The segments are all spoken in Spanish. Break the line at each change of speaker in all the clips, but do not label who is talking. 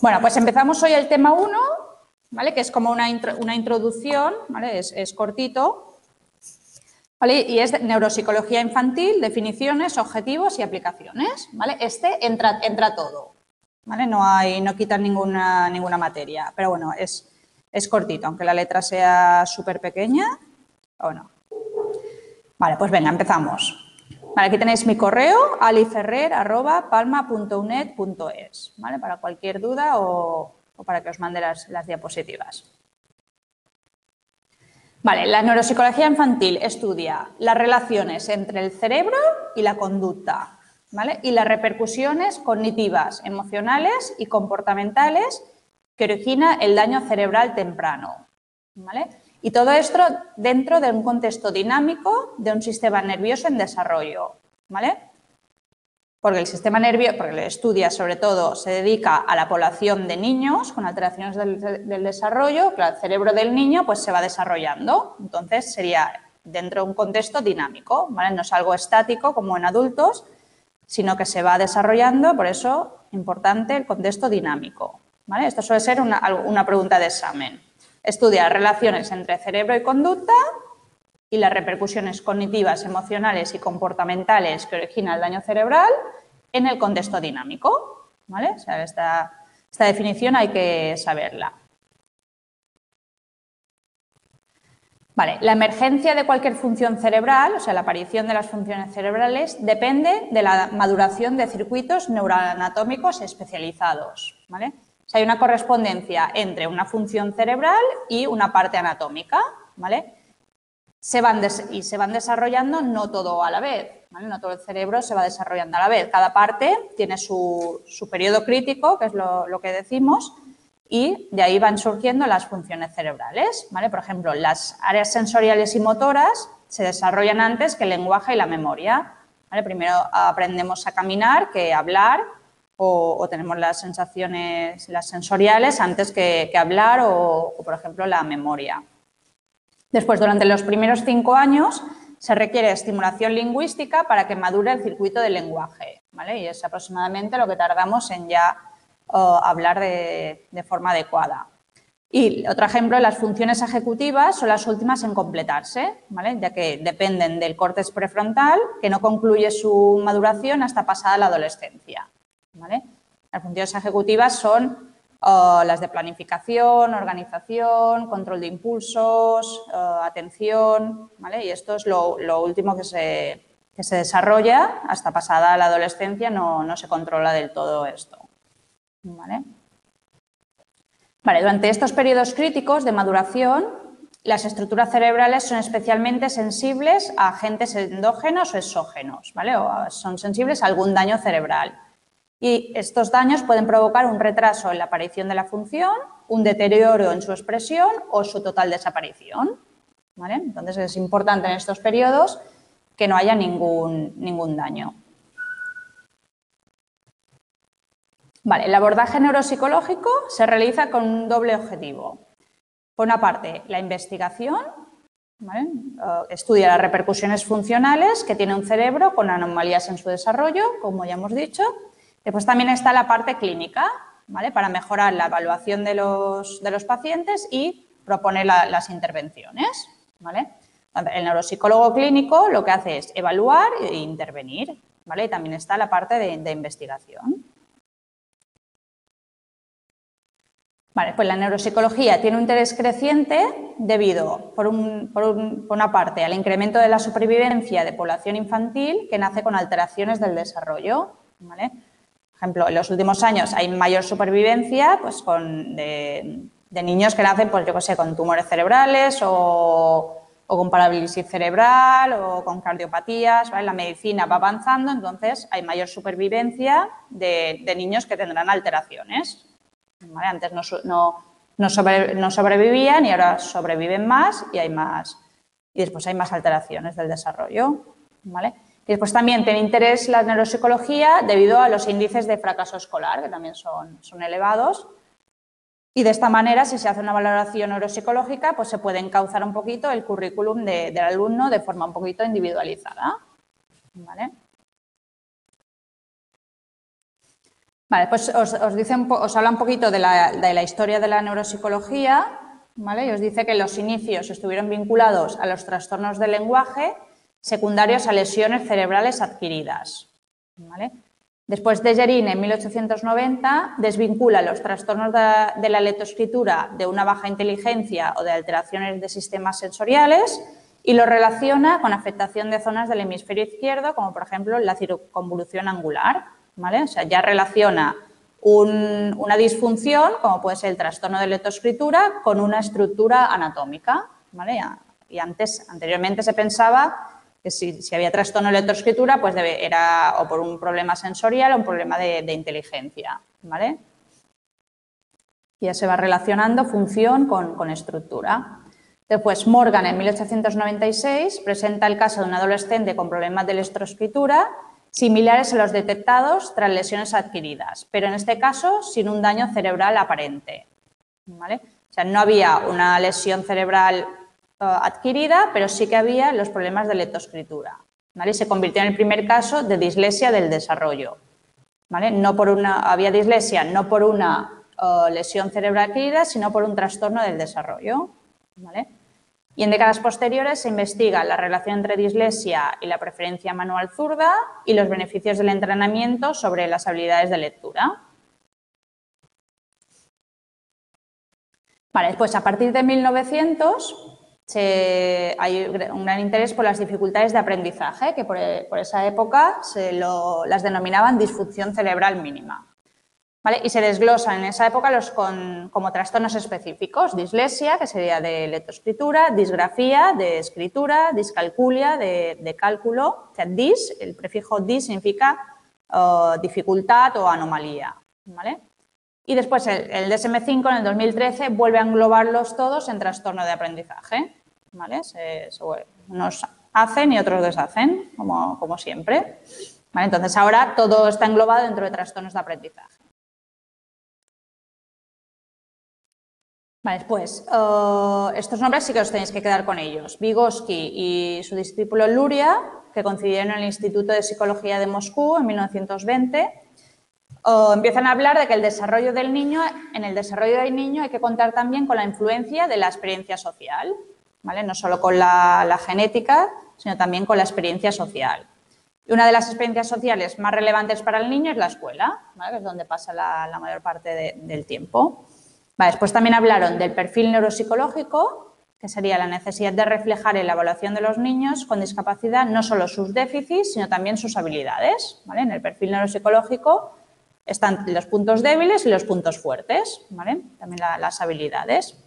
Bueno, pues empezamos hoy el tema 1, ¿vale? que es como una, introducción, ¿vale? es, cortito, ¿vale? y es neuropsicología infantil, definiciones, objetivos y aplicaciones. ¿vale? Este entra, entra todo, ¿vale? no, hay, no quitan ninguna, ninguna materia, pero bueno, es, es cortito, aunque la letra sea súper pequeña, o no. Vale, pues venga, empezamos. Vale, aquí tenéis mi correo, aliferrer.palma.unet.es, ¿vale? Para cualquier duda o, para que os mande las, diapositivas. Vale, la neuropsicología infantil estudia las relaciones entre el cerebro y la conducta, ¿vale? Y las repercusiones cognitivas, emocionales y comportamentales que origina el daño cerebral temprano, ¿vale? Y todo esto dentro de un contexto dinámico de un sistema nervioso en desarrollo, ¿vale? Porque el sistema nervioso, porque el estudia sobre todo, se dedica a la población de niños con alteraciones del, desarrollo, que el cerebro del niño pues se va desarrollando. Entonces sería dentro de un contexto dinámico, ¿vale? No es algo estático como en adultos, sino que se va desarrollando, por eso importante el contexto dinámico, ¿vale? Esto suele ser una, una pregunta de examen. Estudia relaciones entre cerebro y conducta y las repercusiones cognitivas, emocionales y comportamentales que origina el daño cerebral en el contexto dinámico. ¿vale? esta, definición hay que saberla. Vale, la emergencia de cualquier función cerebral, o sea, la aparición de las funciones cerebrales, depende de la maduración de circuitos neuroanatómicos especializados. ¿vale? Hay una correspondencia entre una función cerebral y una parte anatómica, ¿vale? Se van y se van desarrollando no todo a la vez, No todo el cerebro se va desarrollando a la vez. Cada parte tiene su, periodo crítico, que es lo, que decimos, y de ahí van surgiendo las funciones cerebrales, ¿vale? Por ejemplo, las áreas sensoriales y motoras se desarrollan antes que el lenguaje y la memoria. Primero aprendemos a caminar que hablar o, tenemos las sensaciones, las sensoriales antes que, hablar o, por ejemplo, la memoria. Después, durante los primeros cinco años, se requiere estimulación lingüística para que madure el circuito del lenguaje, ¿vale? Y es aproximadamente lo que tardamos en ya hablar de, de, forma adecuada. Y otro ejemplo, las funciones ejecutivas son las últimas en completarse, ¿vale? ya que dependen del córtex prefrontal, que no concluye su maduración hasta pasada la adolescencia. Las funciones ejecutivas son oh, las de planificación, organización, control de impulsos, oh, atención, y esto es lo, último que se, se, desarrolla hasta pasada la adolescencia, no, se controla del todo esto. ¿vale? durante estos periodos críticos de maduración, las estructuras cerebrales son especialmente sensibles a agentes endógenos o exógenos, ¿vale? O son sensibles a algún daño cerebral. Y estos daños pueden provocar un retraso en la aparición de la función, un deterioro en su expresión o su total desaparición. Entonces es importante en estos periodos que no haya ningún, ningún daño. Vale, el abordaje neuropsicológico se realiza con un doble objetivo. Por una parte, la investigación, estudia las repercusiones funcionales que tiene un cerebro con anomalías en su desarrollo, como ya hemos dicho, Después también está la parte clínica, ¿vale? Para mejorar la evaluación de los, pacientes y proponer las intervenciones, ¿vale? El neuropsicólogo clínico lo que hace es evaluar e intervenir, ¿vale? Y también está la parte de, investigación. Vale, pues la neuropsicología tiene un interés creciente debido, por, por, una parte, al incremento de la supervivencia de población infantil que nace con alteraciones del desarrollo. ¿vale? Ejemplo, en los últimos años hay mayor supervivencia pues, con, de, niños que nacen, pues yo que sé, con tumores cerebrales o, con parálisis cerebral o con cardiopatías. La medicina va avanzando, entonces hay mayor supervivencia de, niños que tendrán alteraciones. Antes no, no, sobrevivían y ahora sobreviven más y hay más. Y después hay más alteraciones del desarrollo. ¿vale? Y después también tiene interés la neuropsicología debido a los índices de fracaso escolar, que también son, son elevados. Y de esta manera, si se hace una valoración neuropsicológica, pues se puede encauzar un poquito el currículum del alumno de forma un poquito individualizada. Vale, pues os, os habla un poquito de la, de la historia de la neuropsicología, ¿vale? Y os dice que los inicios estuvieron vinculados a los trastornos del lenguaje secundarios a lesiones cerebrales adquiridas. Después de Gerin, en 1890, desvincula los trastornos de, la leptoescritura de una baja inteligencia o de alteraciones de sistemas sensoriales y lo relaciona con afectación de zonas del hemisferio izquierdo, como por ejemplo la circunvolución angular. ¿vale? O sea, ya relaciona una disfunción, como puede ser el trastorno de leptoescritura, con una estructura anatómica. Y antes, anteriormente se pensaba si, había trastorno de lectoescritura, pues era o por un problema sensorial o un problema de, inteligencia, ¿vale? Ya se va relacionando función con, estructura. Después, Morgan, en 1896, presenta el caso de un adolescente con problemas de lectoescritura similares a los detectados tras lesiones adquiridas, pero en este caso sin un daño cerebral aparente. ¿vale? O sea, no había una lesión cerebral adquirida, pero sí que había los problemas de leptoescritura. ¿vale? Se convirtió en el primer caso de dislexia del desarrollo. ¿vale? No por una, había dislexia no por una eh, lesión cerebral adquirida, sino por un trastorno del desarrollo. ¿vale? Y en décadas posteriores se investiga la relación entre dislexia y la preferencia manual zurda y los beneficios del entrenamiento sobre las habilidades de lectura. Vale, pues a partir de 1900 hay un gran interés por las dificultades de aprendizaje, que por, esa época las denominaban disfunción cerebral mínima. Y se desglosan en esa época los como trastornos específicos, dislexia, que sería de lectoescritura, disgrafía, de escritura, discalculia, de, cálculo. O sea, dis, el prefijo dis significa dificultad o anomalía. Y después el, el DSM-5 en el 2013 vuelve a englobarlos todos en trastorno de aprendizaje. ¿Vale? unos hacen y otros deshacen, como, siempre. Entonces, ahora todo está englobado dentro de trastornos de aprendizaje. Después, eh, estos nombres sí que os tenéis que quedar con ellos. Vygotsky y su discípulo Luria, que coincidieron en el Instituto de Psicología de Moscú en 1920, eh, empiezan a hablar de que el desarrollo del niño, en el desarrollo del niño hay que contar también con la influencia de la experiencia social. No solo con la, genética, sino también con la experiencia social. Y una de las experiencias sociales más relevantes para el niño es la escuela, que es donde pasa la, mayor parte del tiempo. después también hablaron del perfil neuropsicológico, que sería la necesidad de reflejar en la evaluación de los niños con discapacidad no solo sus déficits, sino también sus habilidades. En el perfil neuropsicológico están los puntos débiles y los puntos fuertes, también las habilidades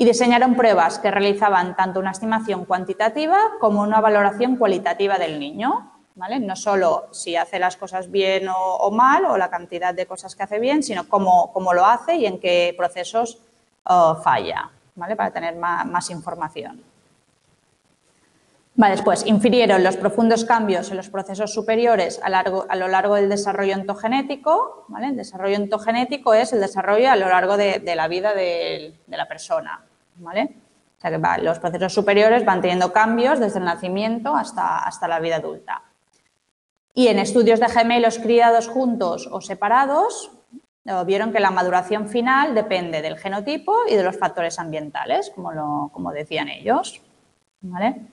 y diseñaron pruebas que realizaban tanto una estimación cuantitativa como una valoración cualitativa del niño. ¿vale? No solo si hace las cosas bien o, mal o la cantidad de cosas que hace bien, sino cómo, lo hace y en qué procesos oh, falla, ¿vale? para tener más, información. después, infirieron los profundos cambios en los procesos superiores a, lo largo del desarrollo ontogenético. El desarrollo ontogenético es el desarrollo a lo largo de, la vida de la persona. Los procesos superiores van teniendo cambios desde el nacimiento hasta, hasta la vida adulta. Y en estudios de gemelos criados juntos o separados, eh, vieron que la maduración final depende del genotipo y de los factores ambientales, como, como decían ellos. ¿vale?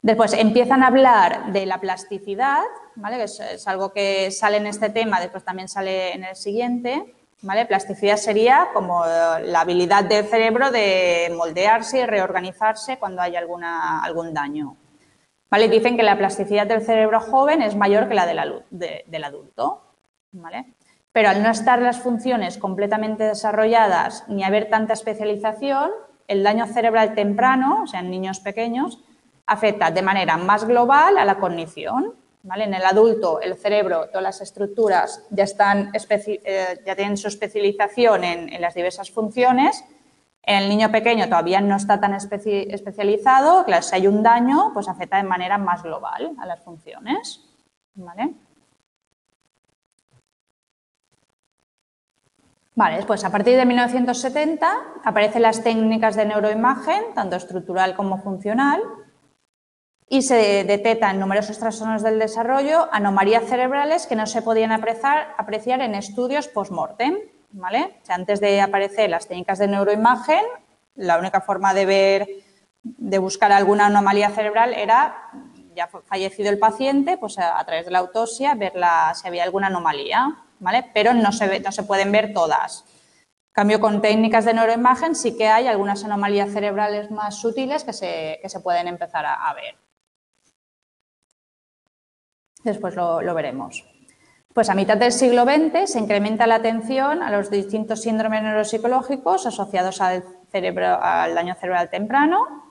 Después empiezan a hablar de la plasticidad, ¿vale? que es, algo que sale en este tema, después también sale en el siguiente, Plasticidad sería como la habilidad del cerebro de moldearse y reorganizarse cuando hay alguna, algún daño. ¿Vale? Dicen que la plasticidad del cerebro joven es mayor que la del adulto. Pero al no estar las funciones completamente desarrolladas ni haber tanta especialización, el daño cerebral temprano, o sea, en niños pequeños, afecta de manera más global a la cognición en el adulto, el cerebro, todas las estructuras ya, están, eh, ya tienen su especialización en, las diversas funciones. En el niño pequeño todavía no está tan especializado. Claro, si hay un daño, pues afecta de manera más global a las funciones. ¿Vale? Vale, después, a partir de 1970, aparecen las técnicas de neuroimagen, tanto estructural como funcional, y se detectan numerosos trastornos del desarrollo, anomalías cerebrales que no se podían apreciar, apreciar en estudios post-mortem. ¿vale? antes de aparecer las técnicas de neuroimagen, la única forma de ver, de buscar alguna anomalía cerebral era, ya fallecido el paciente, pues a, través de la autopsia, ver si había alguna anomalía, ¿vale? Pero no se, no se pueden ver todas. En cambio, con técnicas de neuroimagen sí que hay algunas anomalías cerebrales más sutiles que se, que se pueden empezar a ver. Después lo, veremos. Pues a mitad del siglo XX se incrementa la atención a los distintos síndromes neuropsicológicos asociados al, cerebro, al daño cerebral temprano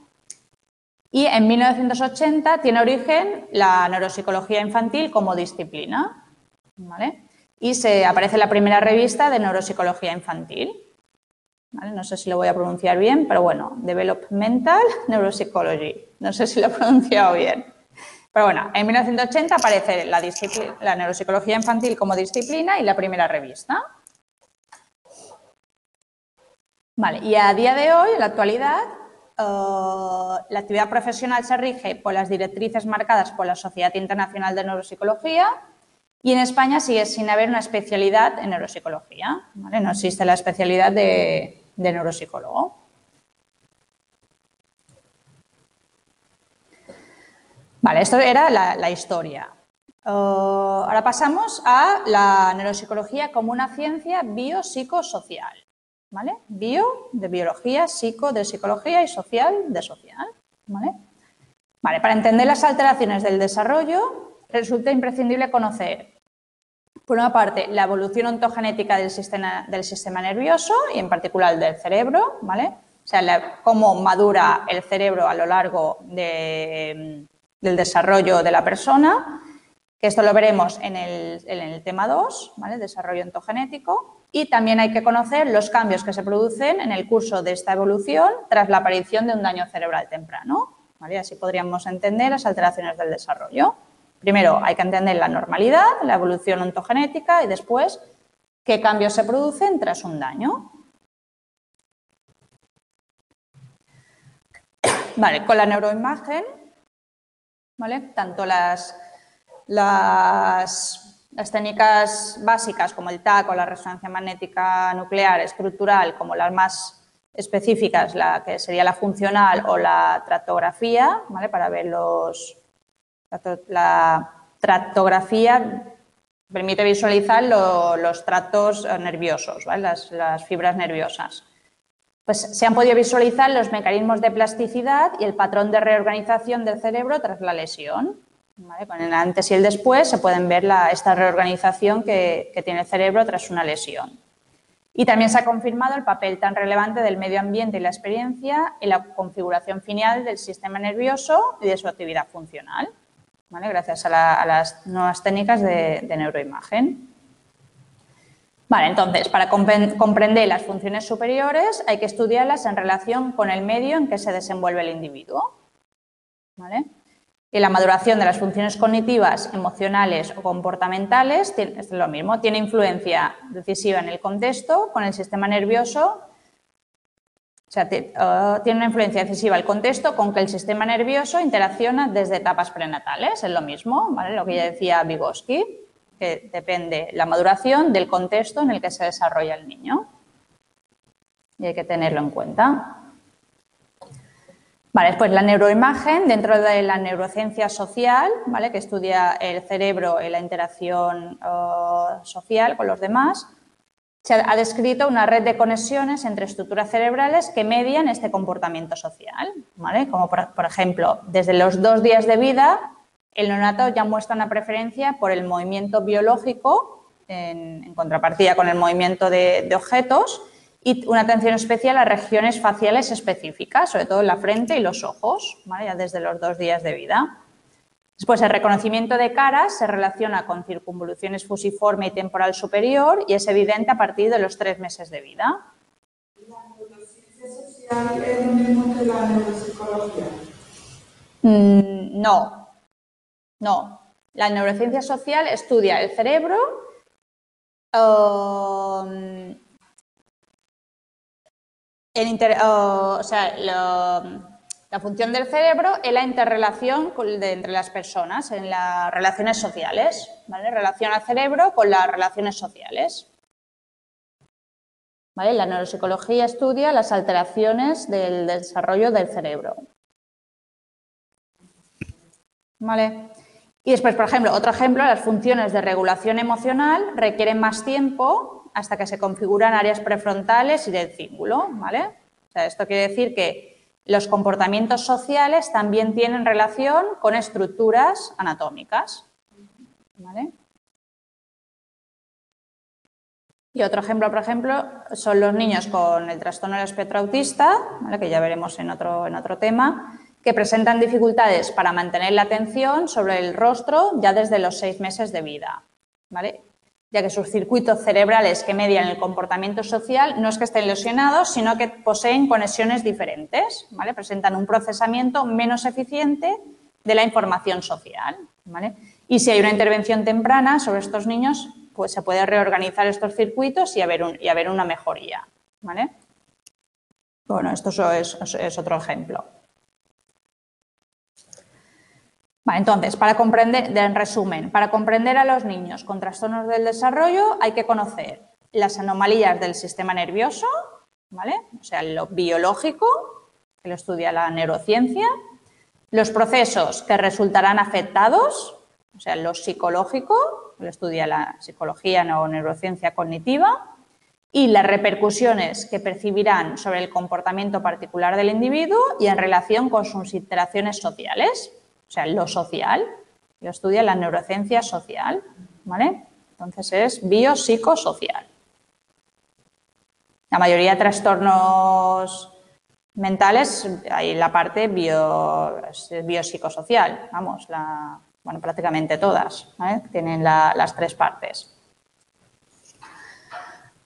y en 1980 tiene origen la neuropsicología infantil como disciplina. Y se aparece la primera revista de neuropsicología infantil. No sé si lo voy a pronunciar bien, pero bueno, Developmental Neuropsychology. No sé si lo he pronunciado bien. Pero bueno, en 1980 aparece la, la neuropsicología infantil como disciplina y la primera revista. Vale, y a día de hoy, en la actualidad, eh, la actividad profesional se rige por las directrices marcadas por la Sociedad Internacional de Neuropsicología y en España sigue sin haber una especialidad en neuropsicología. No existe la especialidad de neuropsicólogo. Vale, esto era la, historia. Uh, ahora pasamos a la neuropsicología como una ciencia biopsicosocial. ¿Vale? Bio de biología, psico de psicología y social de social. ¿vale? Vale, para entender las alteraciones del desarrollo resulta imprescindible conocer, por una parte, la evolución ontogenética del sistema, del sistema nervioso y en particular del cerebro, ¿vale? O sea, cómo madura el cerebro a lo largo de, del desarrollo de la persona, que esto lo veremos en el, tema 2, ¿vale? desarrollo entogenético, y también hay que conocer los cambios que se producen en el curso de esta evolución tras la aparición de un daño cerebral temprano. Así podríamos entender las alteraciones del desarrollo. Primero hay que entender la normalidad, la evolución ontogenética y después qué cambios se producen tras un daño. Vale, con la neuroimagen tanto las, las, técnicas básicas como el TAC o la resonancia magnética nuclear estructural, como las más específicas, la que sería la funcional o la tractografía, para ver los... La tractografía permite visualizar los tractos nerviosos, las fibras nerviosas pues se han podido visualizar los mecanismos de plasticidad y el patrón de reorganización del cerebro tras la lesión. Con el antes y el después se pueden ver esta reorganización que, tiene el cerebro tras una lesión. Y también se ha confirmado el papel tan relevante del medio ambiente y la experiencia en la configuración final del sistema nervioso y de su actividad funcional, gracias a, las nuevas técnicas de neuroimagen. Entonces, para comprender las funciones superiores hay que estudiarlas en relación con el medio en que se desenvuelve el individuo. Y la maduración de las funciones cognitivas, emocionales o comportamentales es lo mismo, tiene influencia decisiva en el contexto con el sistema nervioso, o sea, tiene una influencia decisiva el contexto con que el sistema nervioso interacciona desde etapas prenatales, es lo mismo, lo que ya decía Vygotsky que depende la maduración del contexto en el que se desarrolla el niño. Y hay que tenerlo en cuenta. Vale, después la neuroimagen, dentro de la neurociencia social, ¿vale? que estudia el cerebro y la interacción social con los demás, se ha descrito una red de conexiones entre estructuras cerebrales que median este comportamiento social. ¿vale? Como por ejemplo, desde los dos días de vida el neonato ya muestra una preferencia por el movimiento biológico en, contrapartida con el movimiento de, objetos y una atención especial a regiones faciales específicas, sobre todo en la frente y los ojos, ya desde los dos días de vida. Después, el reconocimiento de caras se relaciona con circunvoluciones fusiforme y temporal superior y es evidente a partir de los tres meses de vida. ¿La neurociencia social es lo mismo que la neuropsicología? Mm, no, no, la neurociencia social estudia el cerebro um, o sea, La función del cerebro es la interrelación entre las personas, en las relaciones sociales. ¿vale? Relaciona el cerebro con las relaciones sociales. La neuropsicología estudia las alteraciones del desarrollo del cerebro. ¿Vale? Y después, por ejemplo, otro ejemplo, las funciones de regulación emocional requieren más tiempo hasta que se configuran áreas prefrontales y del cíngulo, ¿vale? esto quiere decir que los comportamientos sociales también tienen relación con estructuras anatómicas, ¿vale? Y otro ejemplo, por ejemplo, son los niños con el trastorno del espectro autista, que ya veremos en otro, en otro tema, que presentan dificultades para mantener la atención sobre el rostro ya desde los seis meses de vida, ¿vale? ya que sus circuitos cerebrales que median el comportamiento social no es que estén lesionados, sino que poseen conexiones diferentes, ¿vale? presentan un procesamiento menos eficiente de la información social. ¿vale? Y si hay una intervención temprana sobre estos niños, pues se puede reorganizar estos circuitos y haber, y haber una mejoría. ¿vale? Bueno, esto es, otro ejemplo. Entonces, para comprender, en resumen, para comprender a los niños con trastornos del desarrollo hay que conocer las anomalías del sistema nervioso, ¿vale? o sea, lo biológico, que lo estudia la neurociencia, los procesos que resultarán afectados, o sea, lo psicológico, lo estudia la psicología o neurociencia cognitiva, y las repercusiones que percibirán sobre el comportamiento particular del individuo y en relación con sus interacciones sociales, sea, lo social, lo estudia la neurociencia social, ¿vale? Entonces es biopsicosocial. La mayoría de trastornos mentales hay la parte bio, biopsicosocial, vamos, bueno, prácticamente todas, tienen las tres partes.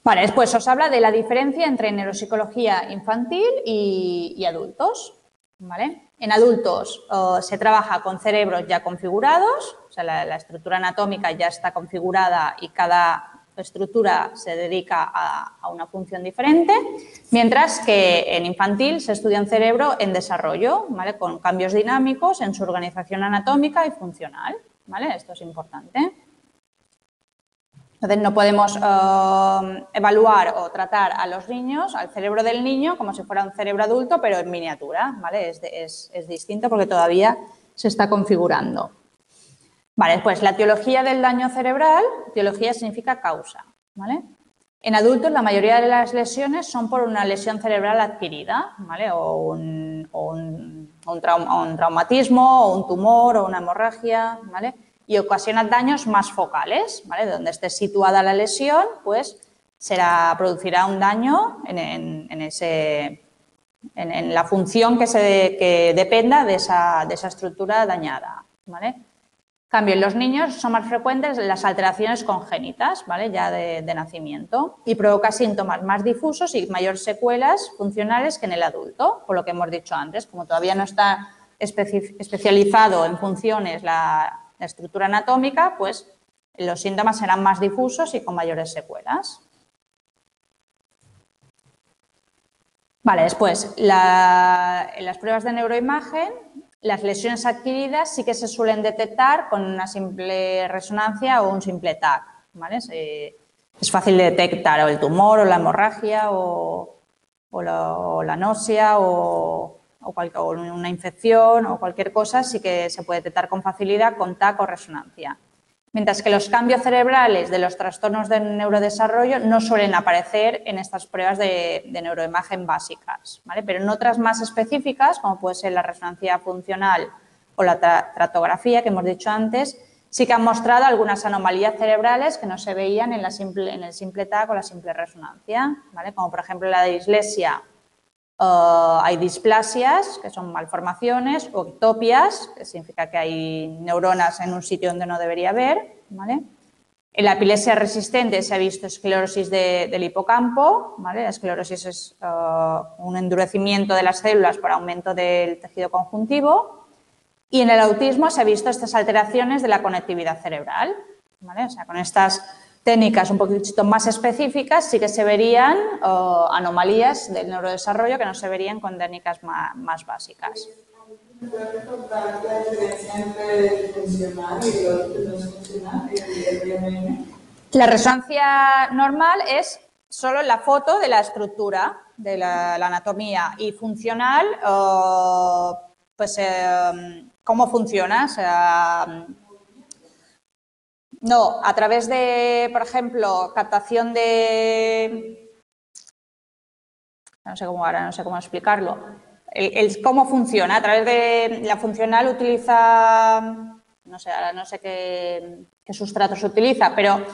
Vale, después os habla de la diferencia entre neuropsicología infantil y, adultos. ¿vale? En adultos se trabaja con cerebros ya configurados, o sea, la, estructura anatómica ya está configurada y cada estructura se dedica a, una función diferente, mientras que en infantil se estudia un cerebro en desarrollo, ¿vale? con cambios dinámicos en su organización anatómica y funcional. ¿vale? Esto es importante. Entonces, no podemos eh, evaluar o tratar a los niños, al cerebro del niño, como si fuera un cerebro adulto, pero en miniatura. ¿vale? Es, es distinto porque todavía se está configurando. Vale, pues la etiología del daño cerebral, etiología significa causa, ¿vale? En adultos la mayoría de las lesiones son por una lesión cerebral adquirida, ¿vale? O un, traumatismo, o un tumor, o una hemorragia, ¿vale? Y ocasiona daños más focales, ¿vale? Donde esté situada la lesión, pues será, producirá un daño en, ese, en, la función que, se, que dependa de esa, de esa estructura dañada, ¿vale? cambio, en los niños son más frecuentes las alteraciones congénitas, ¿vale? ya de, nacimiento, y provoca síntomas más difusos y mayor secuelas funcionales que en el adulto, por lo que hemos dicho antes, como todavía no está especializado en funciones la, estructura anatómica, pues los síntomas serán más difusos y con mayores secuelas. Vale, después, en las pruebas de neuroimagen las lesiones adquiridas sí que se suelen detectar con una simple resonancia o un simple TAC. ¿vale? es fácil de detectar o el tumor o la hemorragia o, la, o, o, una infección o cualquier cosa, sí que se puede detectar con facilidad con TAC o resonancia. Mientras que los cambios cerebrales de los trastornos de neurodesarrollo no suelen aparecer en estas pruebas de, neuroimagen básicas, pero en otras más específicas, como puede ser la resonancia funcional o la tractografía que hemos dicho antes, sí que han mostrado algunas anomalías cerebrales que no se veían en, el simple TAC o la simple resonancia, como por ejemplo la dislexia Uh, hay displasias, que son malformaciones, o ectopias, que significa que hay neuronas en un sitio donde no debería haber. En la epilepsia resistente se ha visto esclerosis del hipocampo. La esclerosis es uh, un endurecimiento de las células por aumento del tejido conjuntivo. Y en el autismo se ha visto estas alteraciones de la conectividad cerebral. O sea, con estas técnicas un poquito más específicas sí que se verían anomalías del neurodesarrollo que no se verían con técnicas más, básicas. La resonancia normal es solo la foto de la estructura, de la, anatomía y funcional, pues eh, cómo funciona, no, a través de, por ejemplo, captación de... No sé cómo ahora, no sé cómo explicarlo. El, cómo funciona. A través de la funcional utiliza, no sé, ahora no sé qué, qué sustrato se utiliza, pero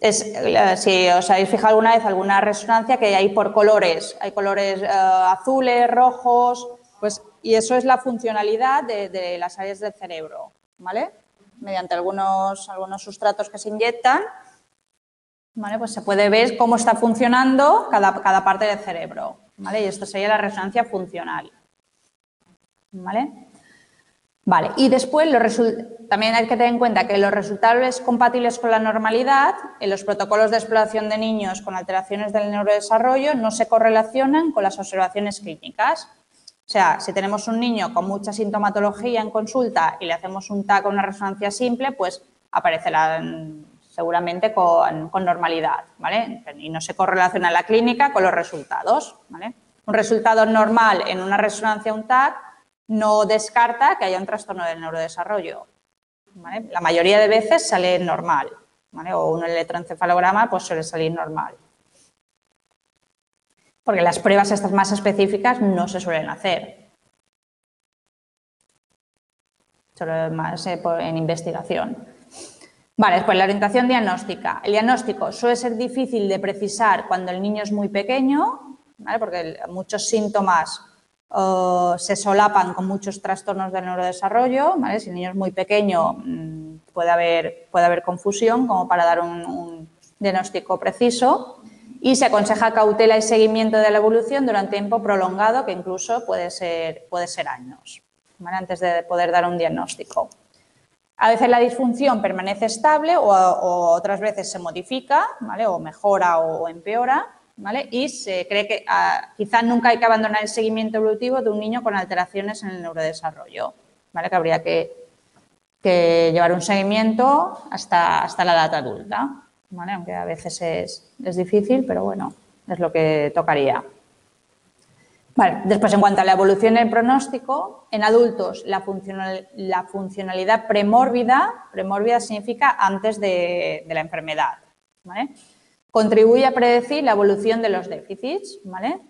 es, si os habéis fijado alguna vez alguna resonancia que hay por colores, hay colores eh, azules, rojos, pues, y eso es la funcionalidad de, de las áreas del cerebro, ¿vale? Mediante algunos, algunos sustratos que se inyectan, pues se puede ver cómo está funcionando cada, cada parte del cerebro. ¿vale? Y esto sería la resonancia funcional. ¿Vale? Vale, y después también hay que tener en cuenta que los resultados compatibles con la normalidad en los protocolos de exploración de niños con alteraciones del neurodesarrollo no se correlacionan con las observaciones clínicas. O sea, si tenemos un niño con mucha sintomatología en consulta y le hacemos un TAC o una resonancia simple, pues aparecerá seguramente con, normalidad, ¿vale? Y no se correlaciona la clínica con los resultados, ¿vale? Un resultado normal en una resonancia, un TAC, no descarta que haya un trastorno del neurodesarrollo. La mayoría de veces sale normal, ¿vale? O un electroencefalograma pues suele salir normal porque las pruebas estas más específicas no se suelen hacer. Solo más eh, en investigación. Vale, después la orientación diagnóstica. El diagnóstico suele ser difícil de precisar cuando el niño es muy pequeño, porque muchos síntomas se solapan con muchos trastornos del neurodesarrollo. Si el niño es muy pequeño mm, puede haber, puede haber confusión como para dar un diagnóstico preciso y se aconseja cautela y seguimiento de la evolución durante tiempo prolongado, que incluso puede ser, puede ser años, antes de poder dar un diagnóstico. A veces la disfunción permanece estable o, otras veces se modifica, ¿vale? o mejora o, empeora, ¿vale? y se cree que ah, quizás nunca hay que abandonar el seguimiento evolutivo de un niño con alteraciones en el neurodesarrollo, ¿vale? que habría que, que llevar un seguimiento hasta, hasta la edad adulta aunque a veces es, difícil, pero bueno, es lo que tocaría. Después, en cuanto a la evolución del pronóstico, en adultos la, funcionalidad premórbida, premórbida significa antes de, la enfermedad, contribuye a predecir la evolución de los déficits. ¿vale?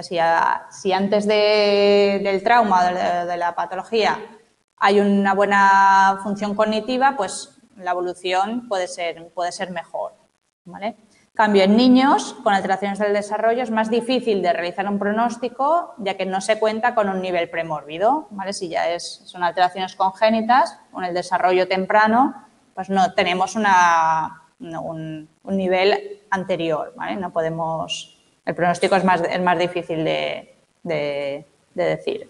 si, antes del trauma, de, de la patología, hay una buena función cognitiva, pues la evolución puede ser, puede ser mejor. ¿vale? Cambio, en niños con alteraciones del desarrollo es más difícil de realizar un pronóstico ya que no se cuenta con un nivel premórbido. ¿vale? Si ya es, son alteraciones congénitas, con el desarrollo temprano, pues no tenemos una, un, nivel anterior. ¿vale? No podemos, el pronóstico es más, es más difícil de, de decir.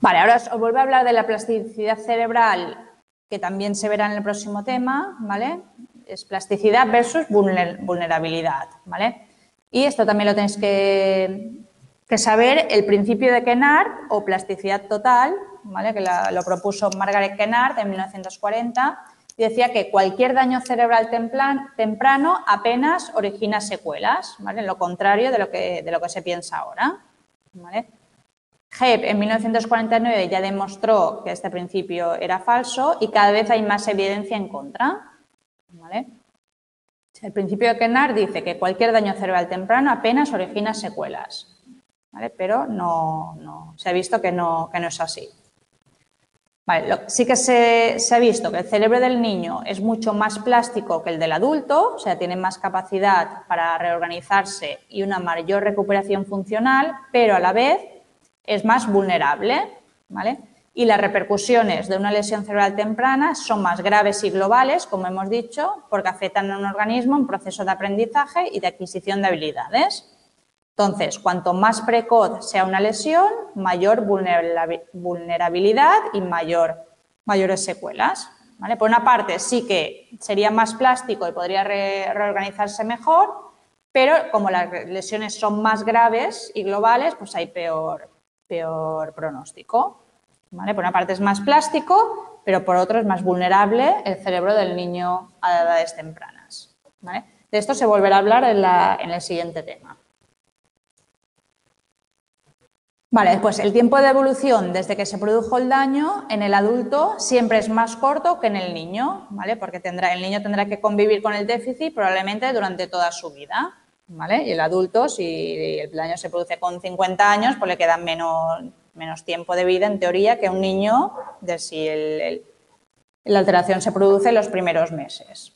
Vale, ahora os vuelvo a hablar de la plasticidad cerebral que también se verá en el próximo tema, ¿vale? Es plasticidad versus vulnerabilidad, ¿vale? Y esto también lo tenéis que, saber, el principio de Kennard o plasticidad total, ¿vale? Que lo propuso Margaret Kennard en 1940 y decía que cualquier daño cerebral temprano apenas origina secuelas, ¿vale? Lo contrario de lo que, de lo que se piensa ahora, ¿vale? Hebb en 1949 ya demostró que este principio era falso y cada vez hay más evidencia en contra. El principio de Kennard dice que cualquier daño cerebral temprano apenas origina secuelas, pero no, se ha visto que no, es así. sí que se, ha visto que el cerebro del niño es mucho más plástico que el del adulto, o sea, tiene más capacidad para reorganizarse y una mayor recuperación funcional, pero a la vez es más vulnerable, ¿vale? Y las repercusiones de una lesión cerebral temprana son más graves y globales, como hemos dicho, porque afectan a un organismo en proceso de aprendizaje y de adquisición de habilidades. Entonces, cuanto más precoz sea una lesión, mayor vulnerabilidad y mayor, mayores secuelas. Por una parte, sí que sería más plástico y podría reorganizarse mejor, pero como las lesiones son más graves y globales, pues hay peor, peor pronóstico. Por una parte es más plástico, pero por otro es más vulnerable el cerebro del niño a edades tempranas. De esto se volverá a hablar en el siguiente tema. Vale, después el tiempo de evolución desde que se produjo el daño en el adulto siempre es más corto que en el niño, ¿vale? Porque tendrá, el niño tendrá que convivir con el déficit probablemente durante toda su vida, Y el adulto, si el daño se produce con 50 años, pues le queda menos, menos tiempo de vida en teoría que un niño de si la alteración se produce en los primeros meses.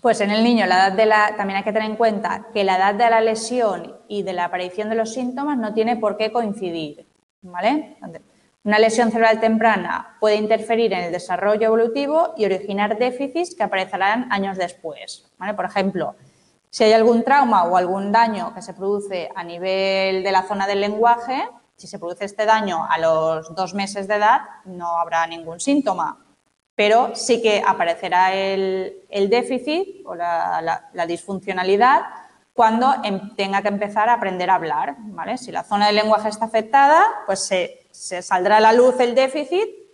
Pues en el niño, la edad de la, también hay que tener en cuenta que la edad de la lesión y de la aparición de los síntomas no tiene por qué coincidir. Una lesión cerebral temprana puede interferir en el desarrollo evolutivo y originar déficits que aparecerán años después. Por ejemplo, si hay algún trauma o algún daño que se produce a nivel de la zona del lenguaje, si se produce este daño a los dos meses de edad, no habrá ningún síntoma pero sí que aparecerá el, déficit o la, disfuncionalidad cuando em, tenga que empezar a aprender a hablar. ¿vale? Si la zona del lenguaje está afectada, pues se, saldrá a la luz el déficit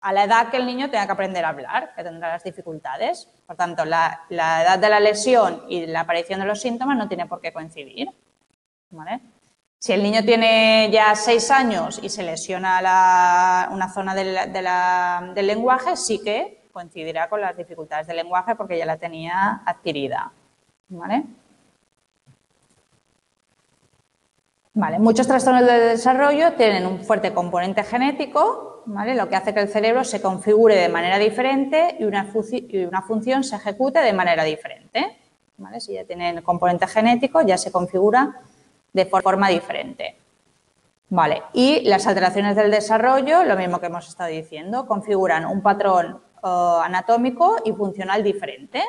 a la edad que el niño tenga que aprender a hablar, que tendrá las dificultades. Por tanto, la, edad de la lesión y la aparición de los síntomas no tiene por qué coincidir. Si el niño tiene ya seis años y se lesiona una zona del, lenguaje, sí que coincidirá con las dificultades del lenguaje porque ya la tenía adquirida. ¿Vale? muchos trastornos de desarrollo tienen un fuerte componente genético, lo que hace que el cerebro se configure de manera diferente y una, función se ejecute de manera diferente. ¿vale? Si ya tiene componente genético, ya se configura de forma diferente. Vale, y las alteraciones del desarrollo, lo mismo que hemos estado diciendo, configuran un patrón eh, anatómico y funcional diferente.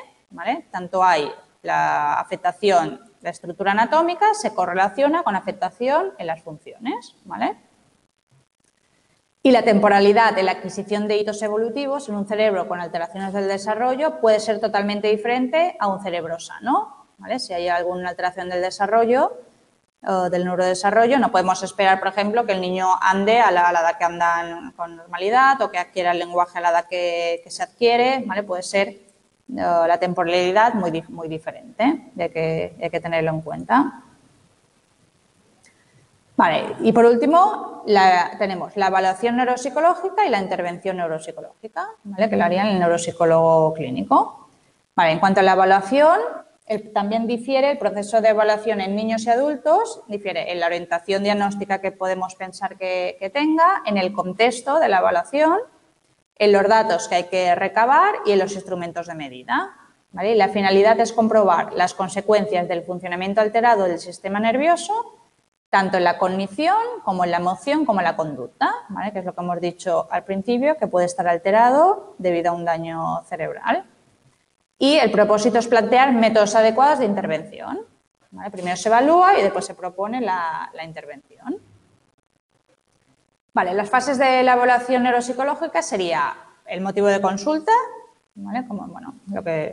Tanto hay la afectación, la estructura anatómica se correlaciona con afectación en las funciones. Y la temporalidad de la adquisición de hitos evolutivos en un cerebro con alteraciones del desarrollo puede ser totalmente diferente a un cerebro sano. Si hay alguna alteración del desarrollo, del neurodesarrollo. No podemos esperar, por ejemplo, que el niño ande a la, edad que andan con normalidad o que adquiera el lenguaje a la edad que, se adquiere. Puede ser la temporalidad muy, diferente que, hay que tenerlo en cuenta. Y por último tenemos la evaluación neuropsicológica y la intervención neuropsicológica, que lo haría el neuropsicólogo clínico. En cuanto a la evaluación, también difiere el proceso de evaluación en niños y adultos, difiere en la orientación diagnóstica que podemos pensar que, tenga, en el contexto de la evaluación, en los datos que hay que recabar y en los instrumentos de medida. la finalidad es comprobar las consecuencias del funcionamiento alterado del sistema nervioso, tanto en la cognición como en la emoción como en la conducta, que es lo que hemos dicho al principio, que puede estar alterado debido a un daño cerebral. Y el propósito es plantear métodos adecuados de intervención. Primero se evalúa y después se propone la, intervención. Vale, las fases de la evaluación neuropsicológica sería el motivo de consulta, como, bueno,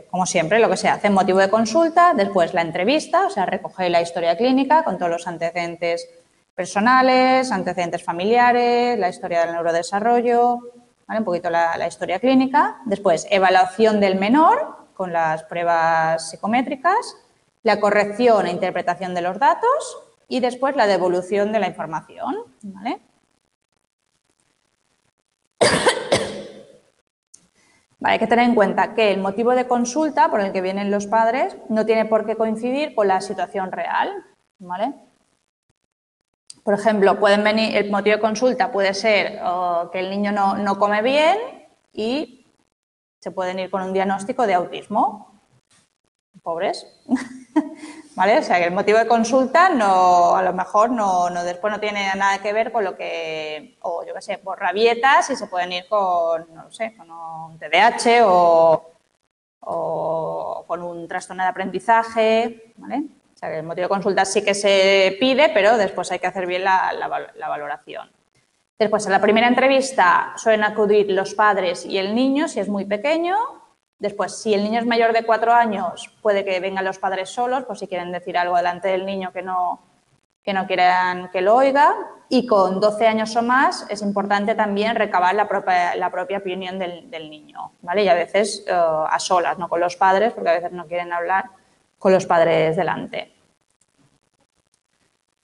como siempre, lo que se hace, motivo de consulta, después la entrevista, o sea, recoger la historia clínica con todos los antecedentes personales, antecedentes familiares, la historia del neurodesarrollo, un poquito la historia clínica, después evaluación del menor, con las pruebas psicométricas, la corrección e interpretación de los datos y después la devolución de la información. Hay que tener en cuenta que el motivo de consulta por el que vienen los padres no tiene por qué coincidir con la situación real. Por ejemplo, pueden venir, el motivo de consulta puede ser que el niño no, no come bien y se pueden ir con un diagnóstico de autismo. Pobres. ¿Vale? O sea, que el motivo de consulta no, a lo mejor no, no, después no tiene nada que ver con lo que, o yo qué sé, por rabietas y se pueden ir con, no sé, con un TDAH o, con un trastorno de aprendizaje, ¿vale? O sea, que el motivo de consulta sí que se pide, pero después hay que hacer bien la, la valoración. Después, en la primera entrevista suelen acudir los padres y el niño, si es muy pequeño. Después, si el niño es mayor de cuatro años, puede que vengan los padres solos, por si quieren decir algo delante del niño que no, que no quieran que lo oiga. Y con 12 años o más es importante también recabar la propia, la propia opinión del, niño, ¿vale? Y a veces eh, a solas, no con los padres, porque a veces no quieren hablar con los padres delante.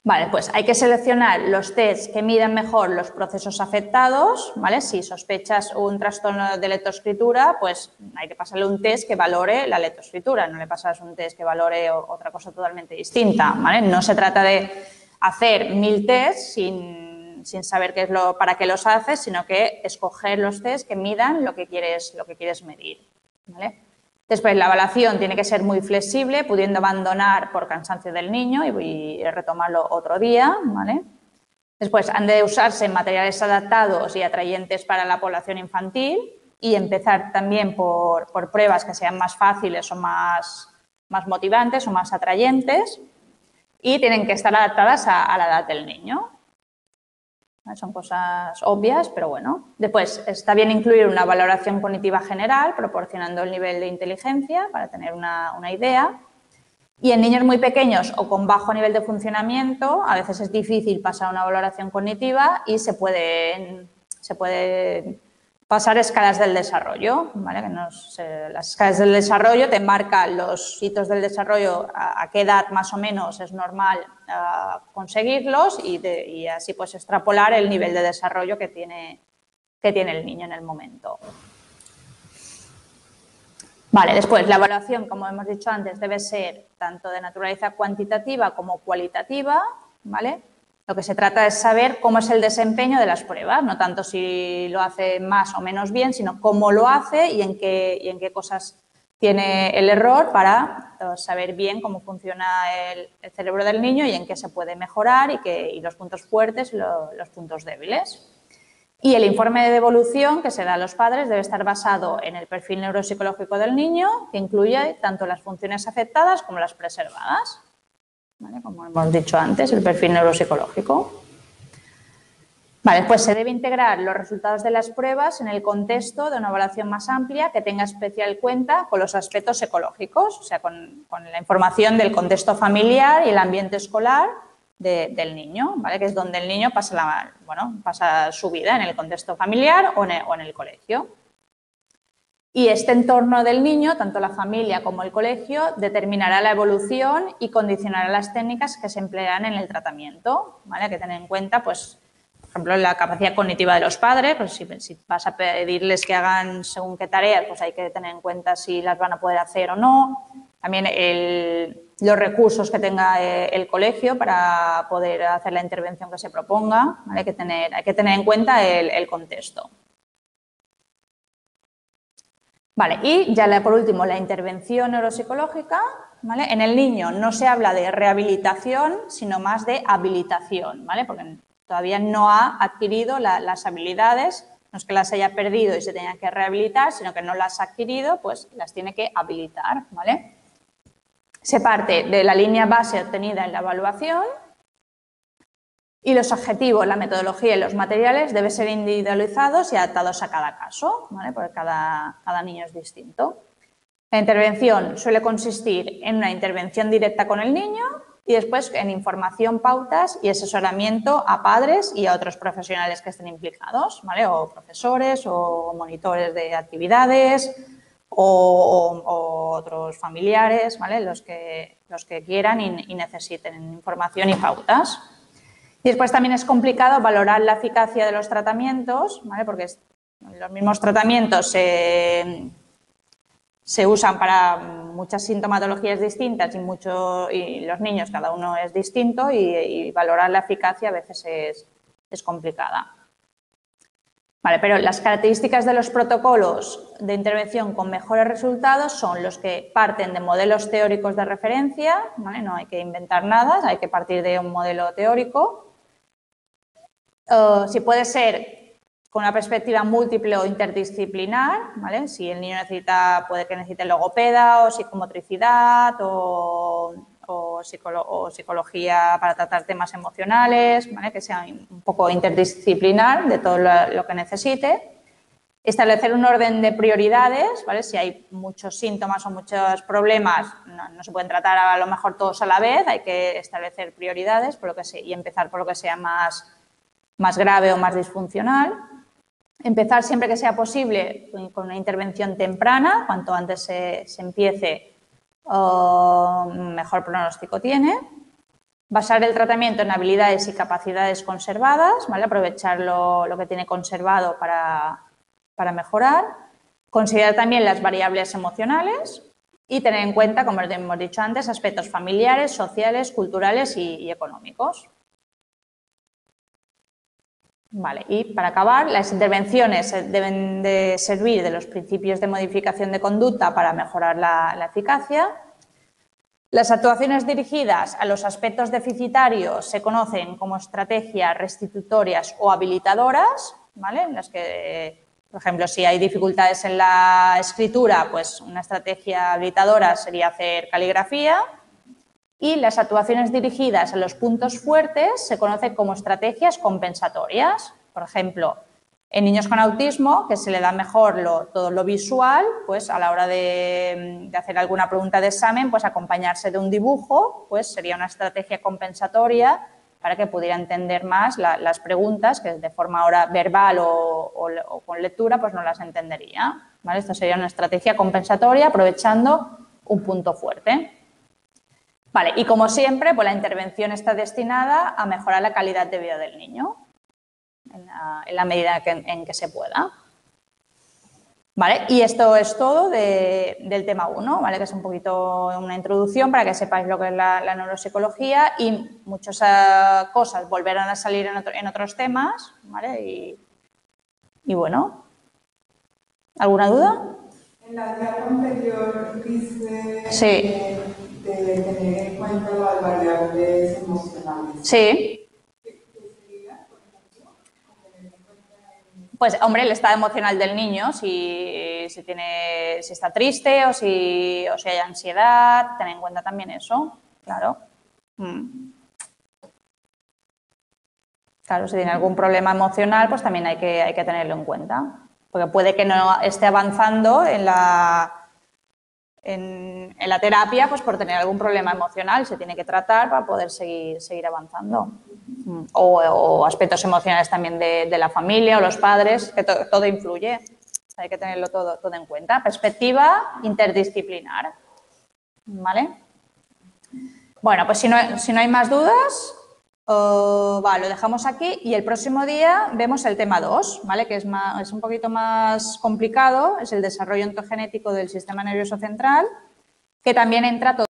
Vale, pues hay que seleccionar los test que midan mejor los procesos afectados, ¿vale? Si sospechas un trastorno de lectoescritura, pues hay que pasarle un test que valore la lectoescritura, no le pasas un test que valore otra cosa totalmente distinta, ¿vale? No se trata de hacer mil tests sin, saber qué es lo, para qué los haces, sino que escoger los test que midan lo que quieres, lo que quieres medir, ¿vale? Después, la evaluación tiene que ser muy flexible, pudiendo abandonar por cansancio del niño y, retomarlo otro día. ¿vale? Después, han de usarse materiales adaptados y atrayentes para la población infantil y empezar también por, pruebas que sean más fáciles o más, más, motivantes o más atrayentes y tienen que estar adaptadas a la edad del niño. Son cosas obvias, pero bueno. Después, está bien incluir una valoración cognitiva general, proporcionando el nivel de inteligencia para tener una, idea. Y en niños muy pequeños o con bajo nivel de funcionamiento, a veces es difícil pasar una valoración cognitiva y se pueden, se puede pasar escalas del desarrollo, ¿vale? las escalas del desarrollo te marcan los hitos del desarrollo, a, qué edad más o menos es normal conseguirlos y, así pues extrapolar el nivel de desarrollo que tiene, que tiene el niño en el momento. Vale, después la evaluación, como hemos dicho antes, debe ser tanto de naturaleza cuantitativa como cualitativa, ¿vale? Lo que se trata es saber cómo es el desempeño de las pruebas, no tanto si lo hace más o menos bien, sino cómo lo hace y en qué, y en qué cosas tiene el error para eh, saber bien cómo funciona el, cerebro del niño y en qué se puede mejorar y, que, los puntos fuertes y los puntos débiles. Y el informe de evolución que se da a los padres debe estar basado en el perfil neuropsicológico del niño, que incluye tanto las funciones afectadas como las preservadas como hemos dicho antes, el perfil neuropsicológico. Vale, pues se debe integrar los resultados de las pruebas en el contexto de una evaluación más amplia que tenga especial cuenta con los aspectos ecológicos, o sea, con, la información del contexto familiar y el ambiente escolar del niño, ¿vale? que es donde el niño pasa, la, su vida, en el contexto familiar o en el colegio. Y este entorno del niño, tanto la familia como el colegio, determinará la evolución y condicionará las técnicas que se emplean en el tratamiento. ¿vale? Hay que tener en cuenta, pues, por ejemplo, la capacidad cognitiva de los padres. Pues si, vas a pedirles que hagan según qué tareas, pues hay que tener en cuenta si las van a poder hacer o no. También los recursos que tenga eh, el colegio para poder hacer la intervención que se proponga. Hay, que tener, hay que tener en cuenta el contexto. Vale, y ya por último, la intervención neuropsicológica. ¿vale? En el niño no se habla de rehabilitación, sino más de habilitación, ¿vale? porque todavía no ha adquirido las habilidades, no es que las haya perdido y se tenga que rehabilitar, sino que no las ha adquirido, pues las tiene que habilitar. ¿vale? Se parte de la línea base obtenida en la evaluación, y los objetivos, la metodología y los materiales deben ser individualizados y adaptados a cada caso, porque cada, niño es distinto. La intervención suele consistir en una intervención directa con el niño y después en información, pautas y asesoramiento a padres y a otros profesionales que estén implicados, o profesores o monitores de actividades o, otros familiares, los que quieran y necesiten información y pautas. Después también es complicado valorar la eficacia de los tratamientos, porque los mismos tratamientos se, usan para muchas sintomatologías distintas y, mucho, y los niños cada uno es distinto y, valorar la eficacia a veces es, complicada. Vale, pero las características de los protocolos de intervención con mejores resultados son los que parten de modelos teóricos de referencia, no hay que inventar nada, hay que partir de un modelo teórico si puede ser con una perspectiva múltiple o interdisciplinar, Si el niño necesita, puede que necesite logopeda o psicomotricidad o, psicología para tratar temas emocionales, que sea un poco interdisciplinar de todo lo, que necesite. Establecer un orden de prioridades, ¿vale? Si hay muchos síntomas o muchos problemas, no, se pueden tratar a lo mejor todos a la vez, hay que establecer prioridades por lo que sea, y empezar por lo que sea más, más grave o más disfuncional. Empezar siempre que sea posible con una intervención temprana, cuanto antes se, empiece, mejor pronóstico tiene. Basar el tratamiento en habilidades y capacidades conservadas, ¿vale? aprovechar lo, que tiene conservado para, mejorar. Considerar también las variables emocionales y tener en cuenta, como hemos dicho antes, aspectos familiares, sociales, culturales y económicos. Vale, y para acabar, las intervenciones deben de servir de los principios de modificación de conducta para mejorar la, eficacia. Las actuaciones dirigidas a los aspectos deficitarios se conocen como estrategias restitutorias o habilitadoras, ¿vale? En las que, por ejemplo, si hay dificultades en la escritura, pues una estrategia habilitadora sería hacer caligrafía y las actuaciones dirigidas a los puntos fuertes se conocen como estrategias compensatorias. Por ejemplo, en niños con autismo, que se le da mejor todo lo visual, pues a la hora de, hacer alguna pregunta de examen, pues acompañarse de un dibujo, pues sería una estrategia compensatoria para que pudiera entender más las preguntas que de forma ahora verbal o, con lectura pues no las entendería. Esto sería una estrategia compensatoria aprovechando un punto fuerte. Vale, y como siempre, pues la intervención está destinada a mejorar la calidad de vida del niño en la, medida en que se pueda. Vale, y esto es todo del tema 1, ¿vale? que es un poquito una introducción para que sepáis lo que es la, neuropsicología y muchas eh, cosas volverán a salir en, otros temas. ¿vale? Y, y, bueno, ¿alguna duda?
En la charla anterior dice sí de tener en cuenta las variables emocionales.
Sí. Pues, hombre, el estado emocional del niño, si, si, tiene, si está triste o si, o si hay ansiedad, tener en cuenta también eso, claro. Mm. Claro, si tiene algún problema emocional, pues también hay que, hay que tenerlo en cuenta. Porque puede que no esté avanzando en la, en, la terapia, pues por tener algún problema emocional, se tiene que tratar para poder seguir, seguir avanzando. Mm. O, aspectos emocionales también de, la familia o los padres, que todo influye. Hay que tenerlo todo, todo en cuenta. Perspectiva interdisciplinar. ¿Vale? Bueno, pues si no, si no hay más dudas, Uh, lo dejamos aquí y el próximo día vemos el tema 2, ¿vale? que es, es un poquito más complicado, es el desarrollo ontogenético del sistema nervioso central, que también entra todo